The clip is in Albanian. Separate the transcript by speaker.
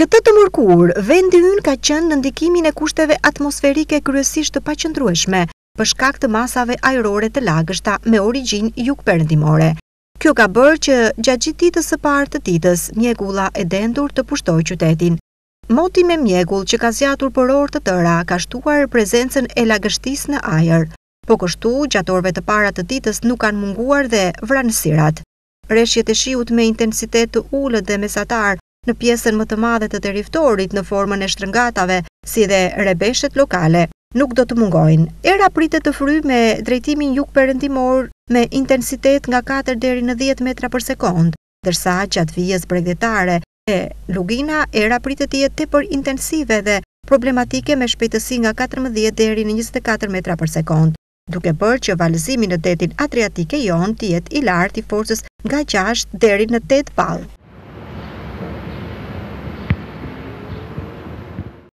Speaker 1: Këtë të mërkurë, vendi ynë ka qenë në ndikimin e kushteve atmosferike kryesisht të paqëndrueshme për shkak të masave ajrore të lagështa me origjinë jugperëndimore. Kjo ka bërë që gjatë gjithë ditës së parë të ditës, mjegulla e dendur të pushtojë qytetin. Moti me mjegull që ka zgjatur për orë të tëra ka shtuar prezencën e lagështisë në ajër. Po kështu, gjatë orëve të para të ditës nuk kanë munguar dhe vranësirat. Reshjet e shiut me intensitet të ulët dhe mesatar në pjesën më të madhe të territorit në formën e shtrëngatave, si dhe rebeshet lokale, nuk do të mungojnë. Era pritet të fryjë me drejtimin jugperëndimor me intensitet nga katër deri në dhjetë metra për sekondë, ndërsa gjatë vijës bregdetare e lugina, era pritet të jetë tepër intensive dhe problematike me shpejtësi nga katërmbëdhjetë deri në njëzet e katër metra për sekondë, duke bërë që valëzimi në detin Adriatik e Jon të jetë i lartë i forcës nga gjashtë deri në tetë ballë.